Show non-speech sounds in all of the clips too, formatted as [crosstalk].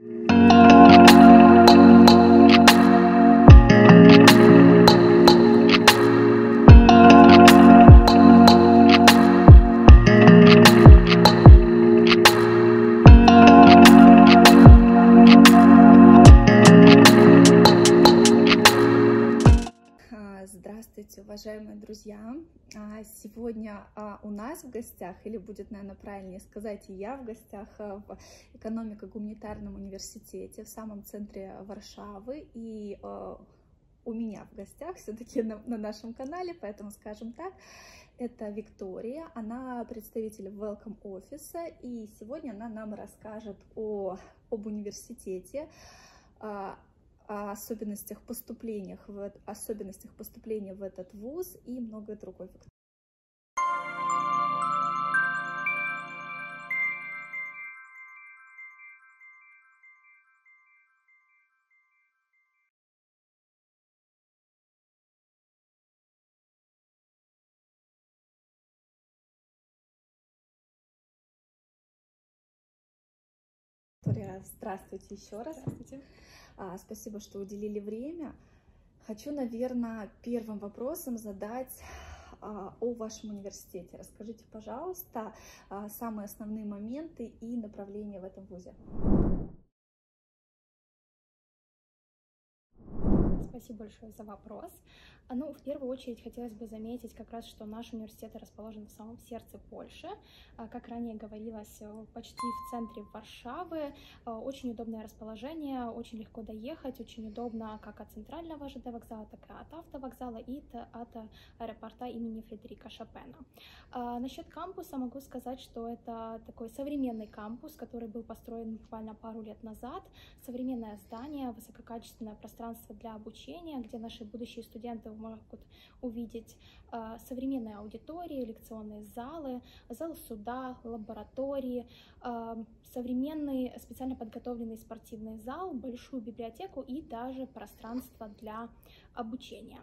А, Сегодня а, у нас в гостях, или будет, наверное, правильнее сказать, я в гостях а, в экономико-гуманитарном университете в самом центре Варшавы. И а, у меня в гостях все-таки на, на нашем канале, поэтому скажем так, это Виктория, она представитель Welcome офиса, и сегодня она нам расскажет о, об университете, а, о особенностях поступлениях в, особенностях поступления в этот вуз и многое другое. Виктория, здравствуйте еще раз. Здравствуйте. А, Спасибо, что уделили время. Хочу, наверное, первым вопросом задать а, о вашем университете. Расскажите, пожалуйста, а, самые основные моменты и направления в этом вузе. Спасибо большое за вопрос. А, Ну, в первую очередь хотелось бы заметить как раз, что наш университет расположен в самом сердце Польши. А, Как ранее говорилось, э, почти в центре Варшавы. А, Очень удобное расположение, очень легко доехать, очень удобно как от центрального ЖД вокзала, так и от автовокзала и от аэропорта имени Фредерика Шопена. Насчет кампуса могу сказать, что это такой современный кампус, который был построен буквально пару лет назад. Современное здание, высококачественное пространство для обучения, где наши будущие студенты могут увидеть э, современные аудитории, лекционные залы, зал суда, лаборатории, э, современный специально подготовленный спортивный зал, большую библиотеку и даже пространство для обучения.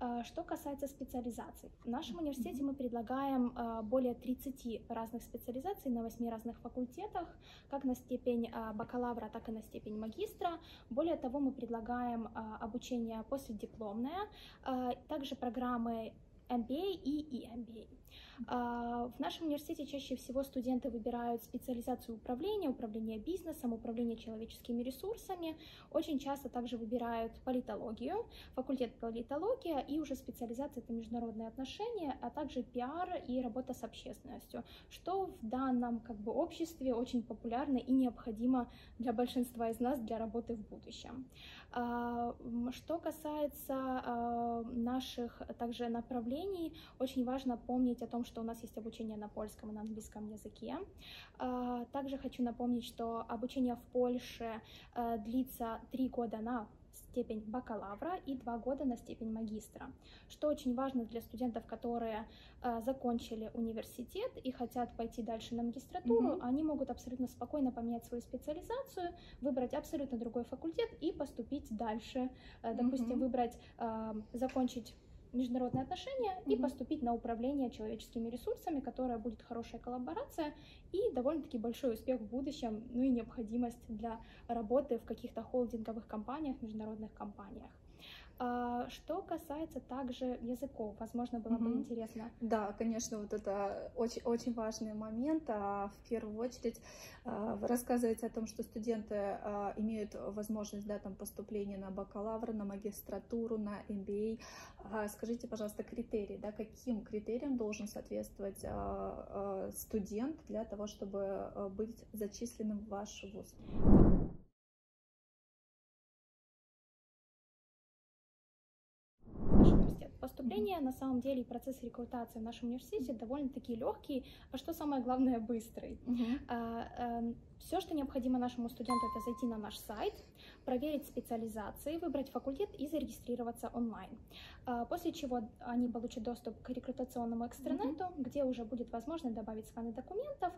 Э, Что касается специализаций, в нашем университете мы предлагаем более 30 разных специализаций на 8 разных факультетах, как на степень бакалавра, так и на степень магистра. Более того, мы предлагаем э, обучение последипломное, э, также программы MBA и EMBA. А, В нашем университете чаще всего студенты выбирают специализацию управления, управление бизнесом, управление человеческими ресурсами. Очень часто также выбирают политологию, факультет политология и уже специализация это международные отношения, а также пиар и работа с общественностью, что в данном как бы обществе очень популярно и необходимо для большинства из нас для работы в будущем. А, Что касается а, наших также направлений, очень важно помнить о том, что у нас есть обучение на польском и на английском языке. А, Также хочу напомнить, что обучение в Польше э, длится три года на степень бакалавра и два года на степень магистра, что очень важно для студентов, которые э, закончили университет и хотят пойти дальше на магистратуру, Мгм. они могут абсолютно спокойно поменять свою специализацию, выбрать абсолютно другой факультет и поступить дальше. Э, Допустим, Мгм. выбрать, э, закончить международные отношения и Мгм. поступить на управление человеческими ресурсами, которая будет хорошая коллаборация и довольно-таки большой успех в будущем, ну и необходимость для работы в каких-то холдинговых компаниях, международных компаниях. А, Что касается также языков, возможно, было бы интересно Да, конечно, вот это очень, очень важный момент. А В первую очередь а, вы рассказываете о том, что студенты а, имеют возможность да, там, поступления на бакалавра, на магистратуру, на MBA. А Скажите, пожалуйста, критерии, да, каким критериям должен соответствовать а, а, студент для того, чтобы а, быть зачисленным в ваш вуз? Поступление. На самом деле и процесс рекрутации в нашем университете довольно-таки легкий, а что самое главное, быстрый. Все, что необходимо нашему студенту, это зайти на наш сайт, проверить специализации, выбрать факультет и зарегистрироваться онлайн. А, После чего они получат доступ к рекрутационному экстранету, где уже будет возможность добавить сканы документов,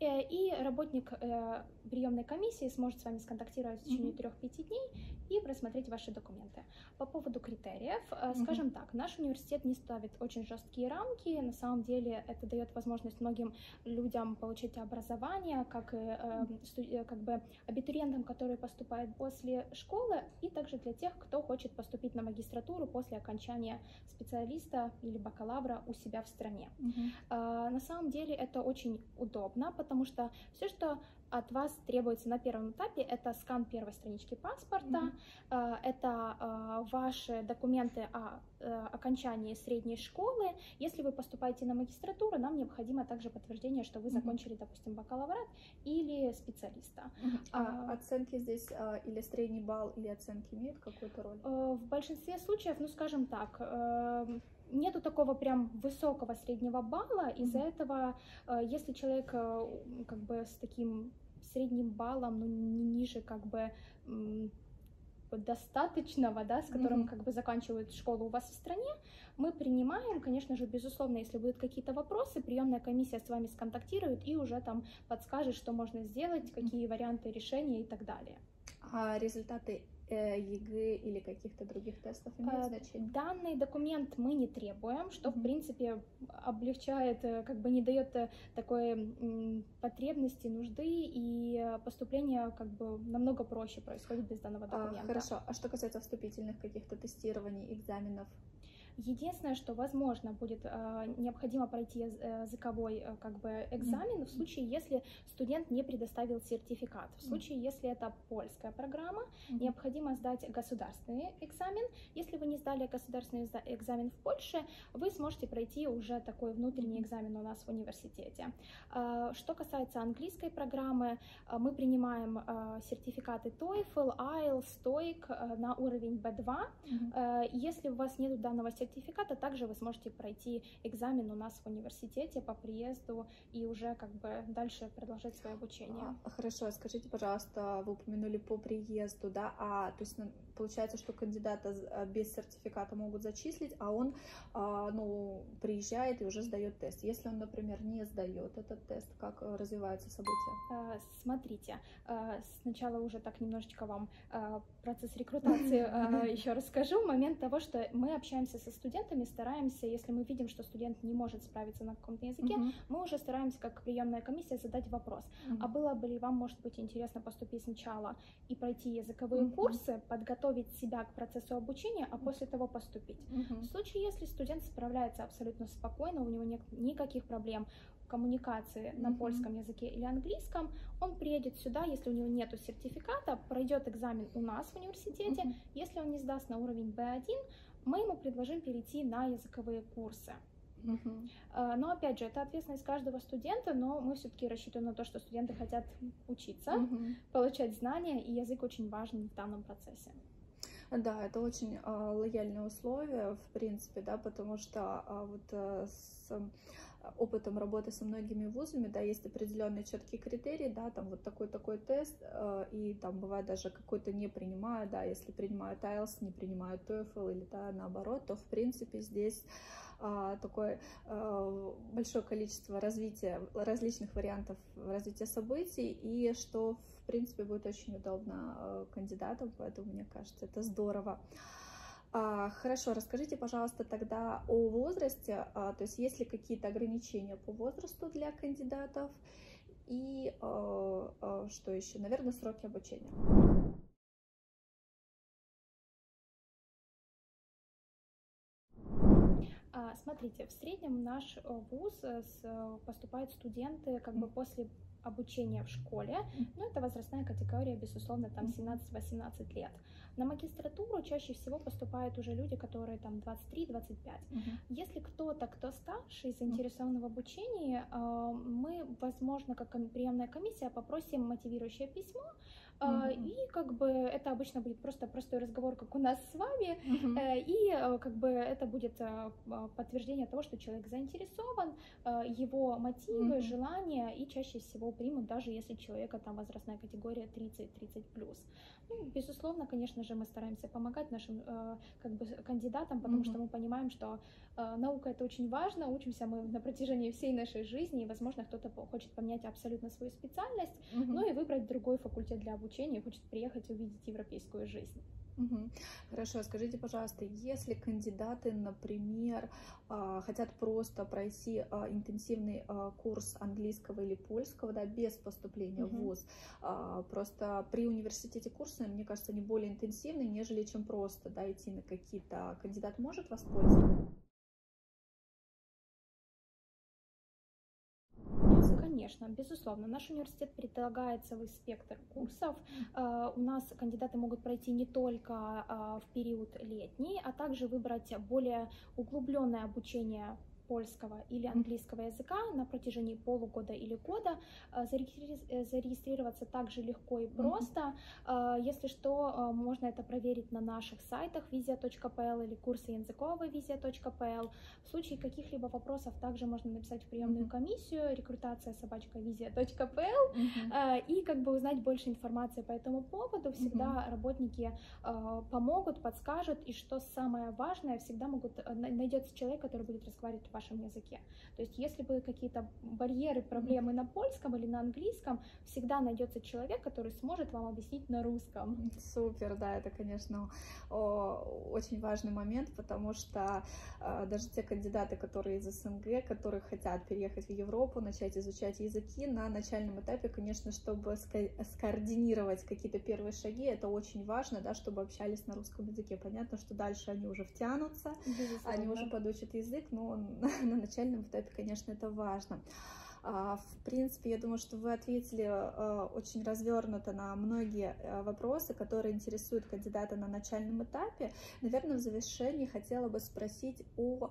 э, и работник э, приемной комиссии сможет с вами сконтактировать в течение Мгм. 3-5 дней и просмотреть ваши документы. По поводу критериев, Мгм. скажем так, наш университет не ставит очень жесткие рамки. На самом деле это дает возможность многим людям получить образование, как и как бы абитуриентам, которые поступают после школы, и также для тех, кто хочет поступить на магистратуру после окончания специалиста или бакалавра у себя в стране. Uh-huh. На самом деле это очень удобно, потому что все, что от вас требуется на первом этапе, это скан первой странички паспорта, mm-hmm. это ваши документы о э, окончании средней школы. Если вы поступаете на магистратуру, нам необходимо также подтверждение, что вы mm-hmm. закончили, допустим, бакалаврат или специалиста. Mm-hmm. А, а оценки здесь а, или средний балл, или оценки имеют какую-то роль? Э, в большинстве случаев, ну скажем так, эм, нету такого прям высокого среднего балла. Из-за mm-hmm. этого, если человек как бы с таким средним баллом, ну, не ниже как бы достаточного, да, с которым mm-hmm. как бы заканчивают школу у вас в стране, мы принимаем, конечно же, безусловно, если будут какие-то вопросы, приемная комиссия с вами сконтактирует и уже там подскажет, что можно сделать, какие варианты решения и так далее. А результаты Э, ЕГЭ или каких-то других тестов имеет э, значение? Данный документ мы не требуем, что, в принципе, облегчает, э, как бы не дает такой потребности, нужды, и поступление как бы намного проще происходит без данного а, документа. А, хорошо. А что касается вступительных каких-то тестирований, экзаменов? Единственное, что возможно будет э, необходимо пройти языковой э, как бы экзамен mm-hmm. в случае, если студент не предоставил сертификат. В случае, mm-hmm. если это польская программа, mm-hmm. необходимо сдать государственный экзамен. Если вы не сдали государственный экзамен в Польше, вы сможете пройти уже такой внутренний экзамен у нас в университете. Э, что касается английской программы, э, мы принимаем э, сертификаты TOEFL, IELTS, TOEIC э, на уровень B2. Mm-hmm. Э, если у вас нет данного сертификата сертификата, также вы сможете пройти экзамен у нас в университете по приезду и уже как бы дальше продолжать свое обучение. А, хорошо, скажите, пожалуйста, вы упомянули по приезду, да, а то есть ну, получается, что кандидата а, без сертификата могут зачислить, а он, а, ну, приезжает и уже сдает тест. Если он, например, не сдает этот тест, как э, развиваются события? Смотрите, сначала уже так немножечко вам процесс рекрутации еще расскажу. Момент того, что мы общаемся со студентами, стараемся, если мы видим, что студент не может справиться на каком-то языке, мы уже стараемся, как приемная комиссия, задать вопрос. А было бы ли вам, может быть, интересно поступить сначала и пройти языковые курсы, подготовить подготовить себя к процессу обучения, а после того поступить. Угу. В случае, если студент справляется абсолютно спокойно, у него нет никаких проблем в коммуникации угу. на польском языке или английском, он приедет сюда, если у него нет сертификата, пройдет экзамен у нас в университете. Угу. Если он не сдаст на уровень B1, мы ему предложим перейти на языковые курсы. Uh-huh. Но опять же, это ответственность каждого студента, но мы все-таки рассчитываем на то, что студенты хотят учиться, uh-huh. получать знания, и язык очень важен в данном процессе. Да, это очень а, лояльные условия, в принципе, да, потому что а, вот а, с опытом работы со многими вузами, да, есть определенные четкие критерии, да, там вот такой-такой тест, э, и там бывает даже какой-то не принимают, да, если принимают IELTS, не принимают TOEFL или, да, наоборот, то, в принципе, здесь а, такое а, большое количество развития, различных вариантов развития событий, и что, в принципе, будет очень удобно а, кандидатам, поэтому, мне кажется, это здорово. Хорошо, расскажите, пожалуйста, тогда о возрасте, то есть есть ли какие-то ограничения по возрасту для кандидатов и что еще, наверное, сроки обучения. А, смотрите, в среднем в наш э, вуз э, э, поступают студенты как бы после обучения в школе, но это возрастная категория, безусловно, там 17-18 лет. На магистратуру чаще всего поступают уже люди, которые там 23-25. Uh-huh. Если кто-то, кто старше и заинтересован в обучении, мы, возможно, как приемная комиссия попросим мотивирующее письмо, Mm-hmm. И как бы это обычно будет просто простой разговор, как у нас с вами, mm-hmm. и э, как бы это будет э, подтверждение того, что человек заинтересован, его мотивы, mm-hmm. желания, и чаще всего примут, даже если человека там возрастная категория 30-30 плюс. Ну, безусловно, конечно же, мы стараемся помогать нашим как бы кандидатам, потому mm-hmm. что мы понимаем, что наука это очень важно, учимся мы на протяжении всей нашей жизни, и, возможно, кто-то хочет поменять абсолютно свою специальность, mm-hmm. ну и выбрать другой факультет для обучения обучения, хочет приехать увидеть европейскую жизнь. Угу. Хорошо, скажите, пожалуйста, если кандидаты, например, а, хотят просто пройти а, интенсивный а, курс английского или польского, да, без поступления угу. в ВУЗ, просто при университете курсы, мне кажется, они более интенсивные, нежели чем просто, да, идти на какие-то, кандидат может воспользоваться? Конечно, безусловно. Наш университет предлагает целый спектр курсов. Э, у нас кандидаты могут пройти не только э, в период летний, а также выбрать более углубленное обучение польского или английского языка на протяжении полугода или года. Э, э, зарегистрироваться также легко и просто. Mm-hmm. Если что, можно это проверить на наших сайтах vizia.pl или курсы языкового vizia.pl. В случае каких-либо вопросов также можно написать в приемную комиссию рекрутация собачка vizia.pl mm-hmm. и как бы узнать больше информации по этому поводу. Всегда mm-hmm. работники помогут, подскажут, и что самое важное, всегда могут найдется человек, который будет разговаривать вашем языке. То есть если бы какие-то барьеры, проблемы на польском или на английском, всегда найдется человек, который сможет вам объяснить на русском. Супер, да, это, конечно, очень важный момент, потому что а, даже те кандидаты, которые из СНГ, которые хотят переехать в Европу, начать изучать языки на начальном этапе, конечно, чтобы скоординировать какие-то первые шаги, это очень важно, да, чтобы общались на русском языке. Понятно, что дальше они уже втянутся, Безусловно. они уже подучат язык, но [laughs] на начальном этапе, конечно, это важно. А, в принципе, я думаю, что вы ответили а, очень развернуто на многие а, вопросы, которые интересуют кандидата на начальном этапе. Наверное, в завершении хотела бы спросить о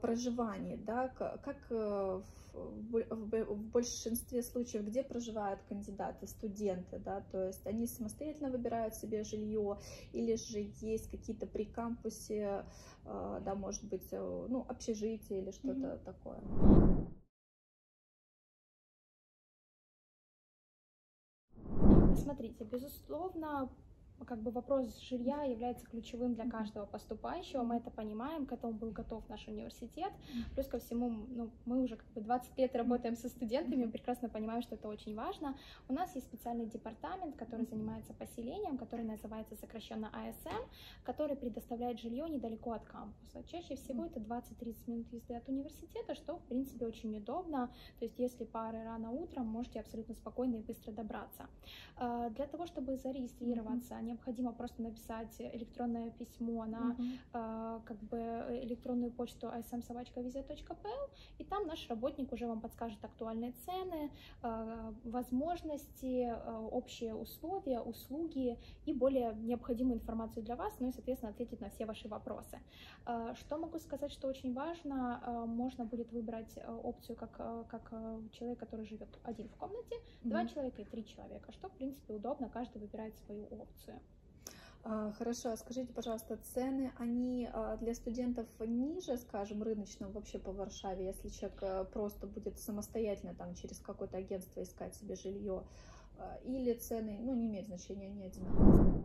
проживании. Да? Как э, в большинстве случаев, где проживают кандидаты, студенты, да, то есть они самостоятельно выбирают себе жилье, или же есть какие-то при кампусе, да, может быть, э, ну, общежитие или что-то mm-hmm. такое. Смотрите, безусловно, как бы вопрос жилья является ключевым для каждого поступающего, мы это понимаем, к этому был готов наш университет. Плюс ко всему, ну, мы уже как бы 20 лет работаем со студентами, прекрасно понимаем, что это очень важно. У нас есть специальный департамент, который занимается поселением, который называется сокращенно АСМ, который предоставляет жилье недалеко от кампуса. Чаще всего это 20-30 минут езды от университета, что в принципе очень удобно. То есть если пары рано утром, можете абсолютно спокойно и быстро добраться. А, для того, чтобы зарегистрироваться, необходимо просто написать электронное письмо на mm-hmm. э, как бы электронную почту smsobachkaviza.pl, и там наш работник уже вам подскажет актуальные цены, э, возможности, э, общие условия, услуги и более необходимую информацию для вас, ну и, соответственно, ответит на все ваши вопросы. Э, что могу сказать, что очень важно, э, можно будет выбрать опцию как, как человек, который живет один в комнате, mm-hmm. два человека и три человека, что, в принципе, удобно, каждый выбирает свою опцию. А, хорошо, а скажите, пожалуйста, цены, они а, для студентов ниже, скажем, рыночного вообще по Варшаве, если человек э, просто будет самостоятельно там через какое-то агентство искать себе жилье, или цены, ну, не имеют значения, они одинаковые?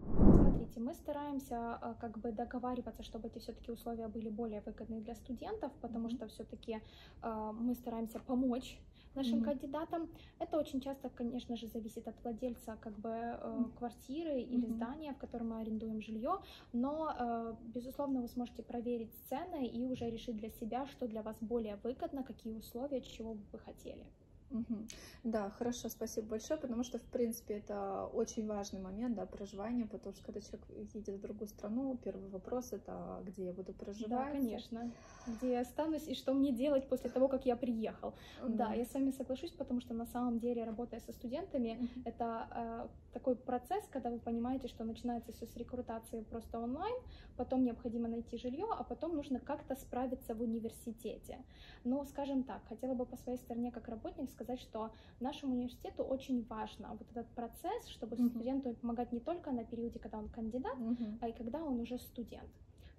Смотрите, мы стараемся как бы договариваться, чтобы эти все-таки условия были более выгодные для студентов, потому что все-таки мы стараемся помочь нашим mm-hmm. кандидатам. Это очень часто, конечно же, зависит от владельца как бы э, квартиры или mm-hmm. здания, в котором мы арендуем жилье, но, э, безусловно, вы сможете проверить цены и уже решить для себя, что для вас более выгодно, какие условия, чего бы вы хотели. Угу. Да, хорошо, спасибо большое, потому что, в принципе, это очень важный момент, да, проживания, потому что когда человек едет в другую страну, первый вопрос это, где я буду проживать. Да, конечно, где я останусь и что мне делать после того, как я приехал. Угу. Да, я с вами соглашусь, потому что на самом деле, работая со студентами, угу. это э, такой процесс, когда вы понимаете, что начинается все с рекрутации просто онлайн, потом необходимо найти жилье, а потом нужно как-то справиться в университете. Но, скажем так, хотела бы по своей стороне как работник сказать, что нашему университету очень важно вот этот процесс, чтобы uh-huh. студенту помогать не только на периоде, когда он кандидат, uh-huh. а и когда он уже студент.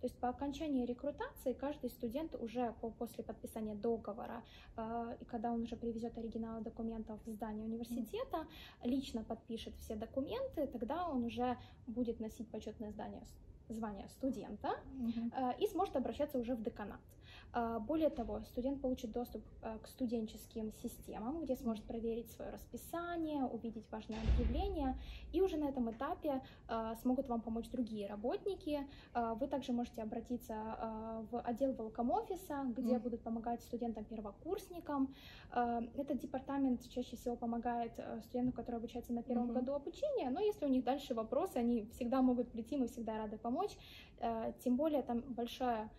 То есть по окончании рекрутации каждый студент уже по, после подписания договора, э, и когда он уже привезет оригиналы документов в здание университета, лично подпишет все документы, тогда он уже будет носить почетное здание звание студента mm-hmm. э, и сможет обращаться уже в деканат. А, более того, студент получит доступ э, к студенческим системам, где сможет проверить свое расписание, увидеть важные объявления, и уже на этом этапе э, смогут вам помочь другие работники. Вы также можете обратиться в отдел welcome офиса, где mm. будут помогать студентам-первокурсникам. Этот департамент чаще всего помогает студентам, которые обучаются на первом mm-hmm. году обучения, но если у них дальше вопросы, они всегда могут прийти, мы всегда рады помочь. Тем более там большая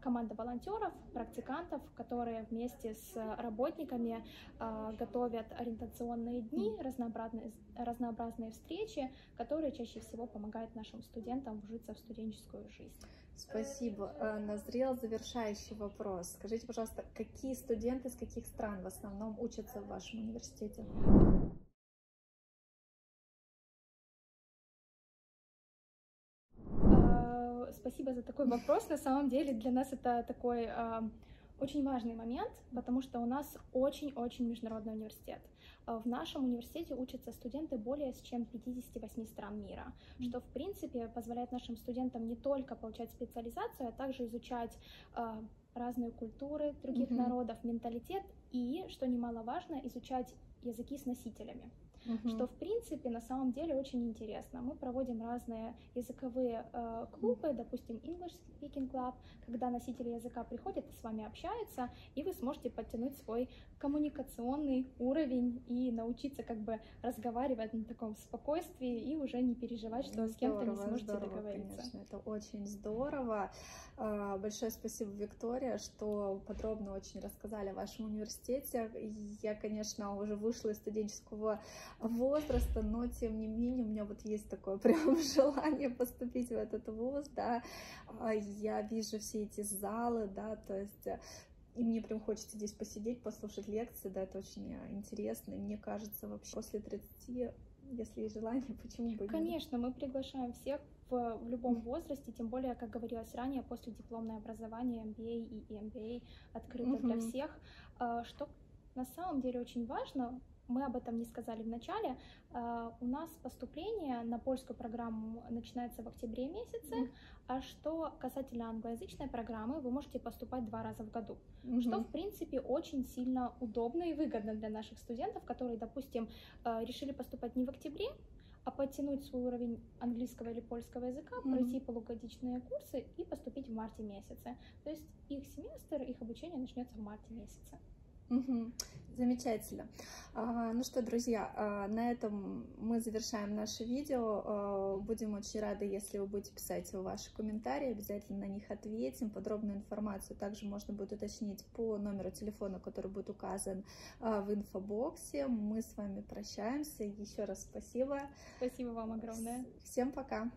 команда волонтеров, практикантов, которые вместе с работниками э, готовят ориентационные дни, разнообразные, разнообразные встречи, которые чаще всего помогают нашим студентам вжиться в студенческую жизнь. Спасибо. Э, назрел завершающий вопрос. Скажите, пожалуйста, какие студенты из каких стран в основном учатся в вашем университете? Спасибо за такой вопрос. На самом деле для нас это такой э, очень важный момент, потому что у нас очень-очень международный университет. А, в нашем университете учатся студенты более чем 58 стран мира, что в принципе позволяет нашим студентам не только получать специализацию, а также изучать э, разные культуры других mm-hmm. народов, менталитет и, что немаловажно, изучать языки с носителями угу. что в принципе на самом деле очень интересно. Мы проводим разные языковые э, клубы, допустим, English Speaking Club, когда носители языка приходят и с вами общаются, и вы сможете подтянуть свой коммуникационный уровень и научиться как бы разговаривать на таком спокойствии и уже не переживать, что здорово, с кем-то не сможете здорово, договориться. Конечно, это очень здорово. А, большое спасибо, Виктория, что подробно очень рассказали о вашем университете. Я, конечно, уже вышла из студенческого возраста, но тем не менее у меня вот есть такое [laughs] прям желание поступить в этот вуз, да. А, я вижу все эти залы, да, то есть и мне прям хочется здесь посидеть, послушать лекции, да, это очень интересно. И мне кажется, вообще после 30, если есть желание, [laughs] почему бы Конечно, мы приглашаем всех в, в любом возрасте, тем более, как говорилось ранее, после дипломное образование MBA и EMBA открыто mm-hmm. для всех. А, что на самом деле очень важно, мы об этом не сказали в начале. Uh, у нас поступление на польскую программу начинается в октябре месяце, mm-hmm. а что касательно англоязычной программы, вы можете поступать два раза в году, mm-hmm. что в принципе очень сильно удобно и выгодно для наших студентов, которые, допустим, uh, решили поступать не в октябре, а подтянуть свой уровень английского или польского языка, mm-hmm. пройти полугодичные курсы и поступить в марте месяце. То есть их семестр, их обучение начнется в марте месяце. Угу. Замечательно. А, ну что, друзья, а, на этом мы завершаем наше видео. А, будем очень рады, если вы будете писать ваши комментарии, обязательно на них ответим. Подробную информацию также можно будет уточнить по номеру телефона, который будет указан в инфобоксе. Мы с вами прощаемся. Еще раз спасибо. Спасибо вам огромное. Всем пока.